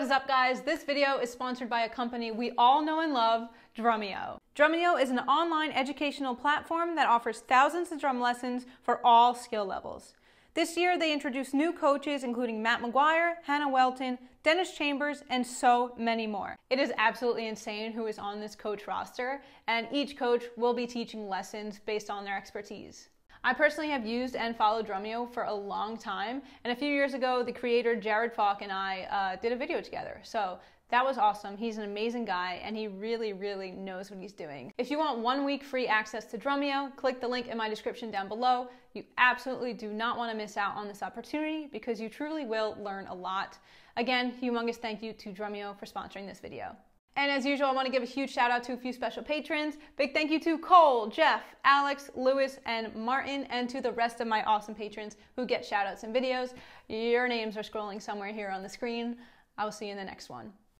What is up guys? This video is sponsored by a company we all know and love, Drumeo. Drumeo is an online educational platform that offers thousands of drum lessons for all skill levels. This year they introduced new coaches including Matt McGuire, Hannah Welton, Dennis Chambers, and so many more. It is absolutely insane who is on this coach roster, and each coach will be teaching lessons based on their expertise. I personally have used and followed Drumeo for a long time, and a few years ago, the creator Jared Falk and I uh, did a video together. So that was awesome. He's an amazing guy, and he really, really knows what he's doing. If you want one week free access to Drumeo, click the link in my description down below. You absolutely do not want to miss out on this opportunity because you truly will learn a lot. Again, humongous thank you to Drumeo for sponsoring this video. And as usual, I want to give a huge shout out to a few special patrons. Big thank you to Cole, Jeff, Alex, Lewis, and Martin, and to the rest of my awesome patrons who get shout outs and videos. Your names are scrolling somewhere here on the screen. I will see you in the next one.